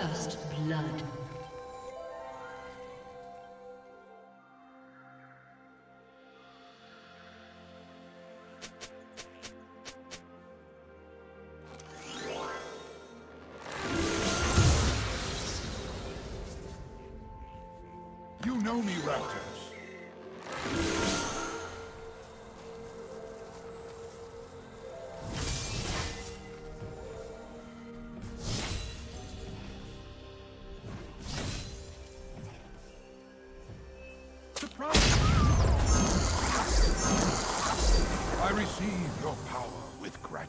First blood.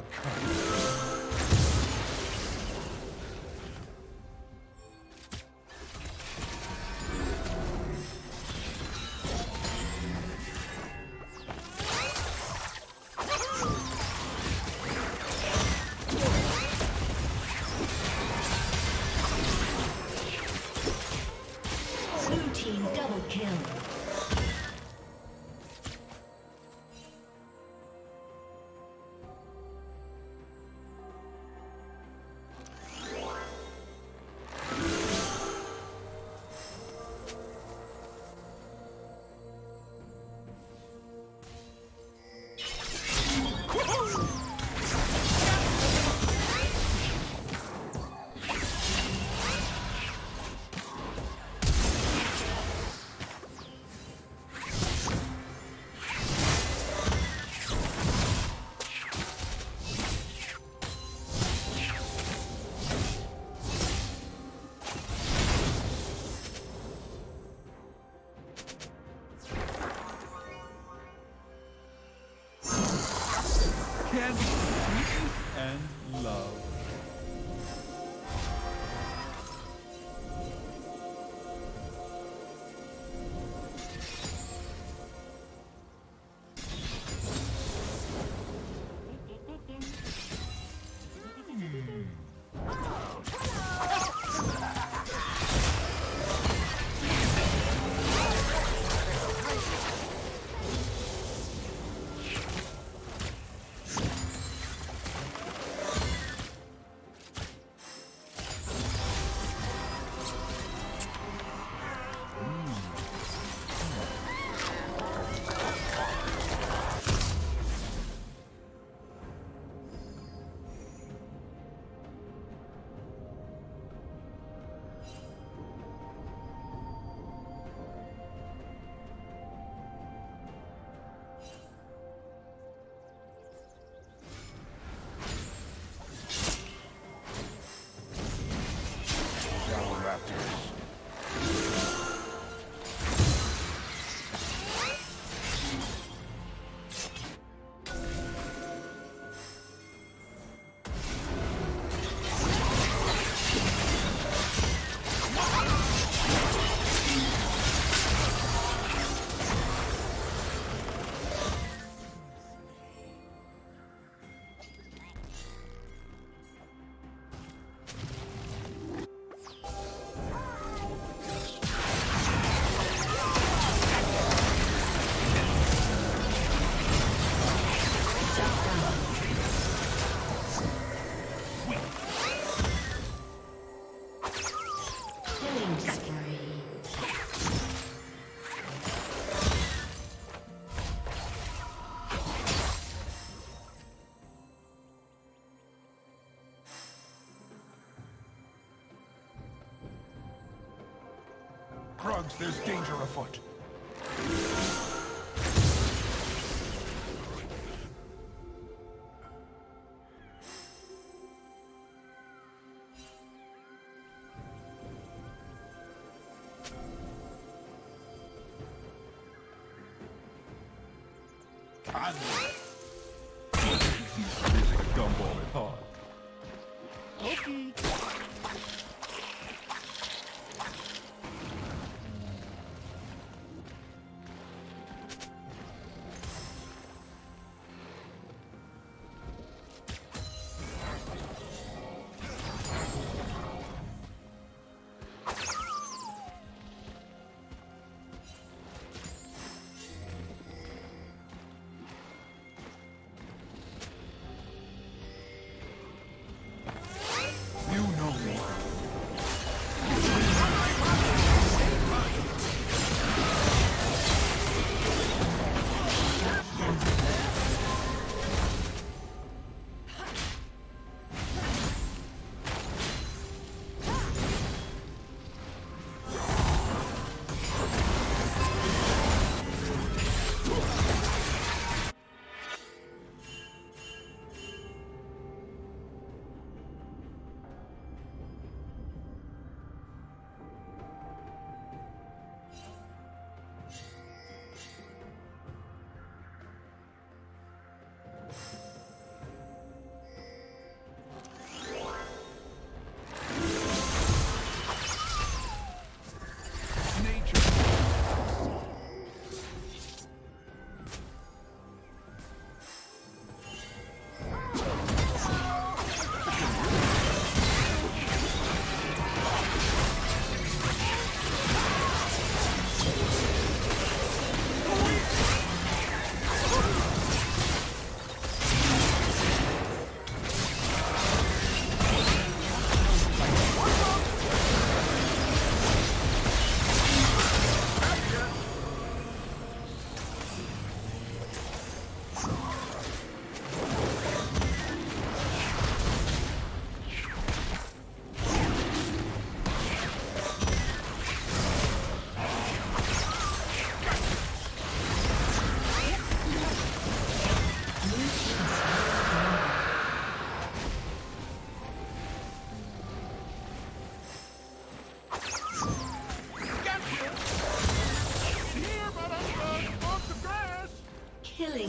a. and love. Krugs, there's danger afoot. Gumball at heart. Okay.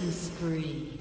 Killing spree.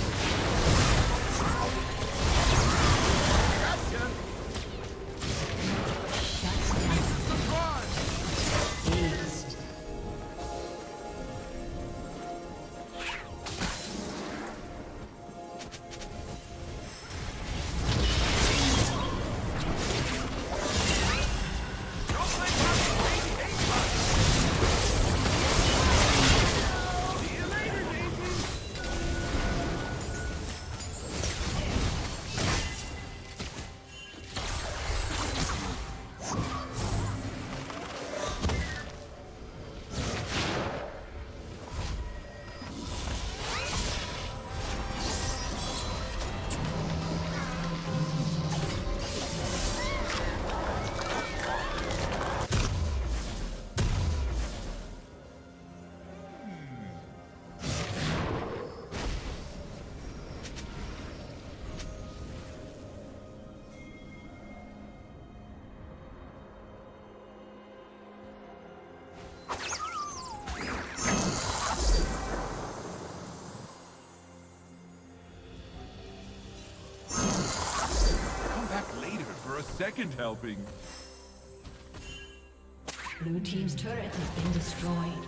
Second helping. Blue Team's turret has been destroyed.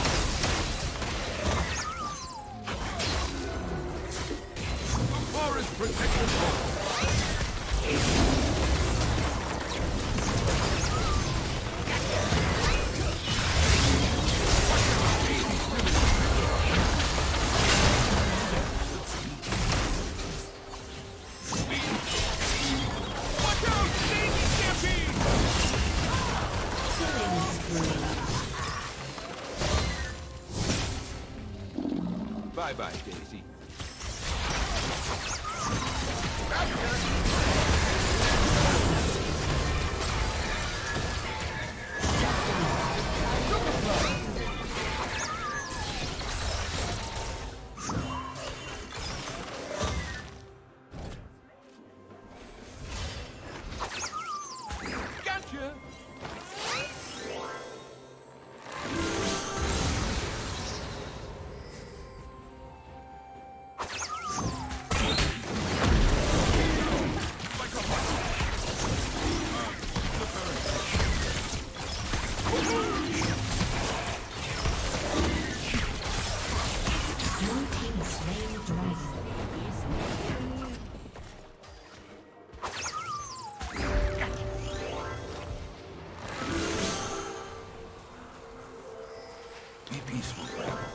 Be peaceful.